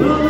No!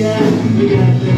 Yeah,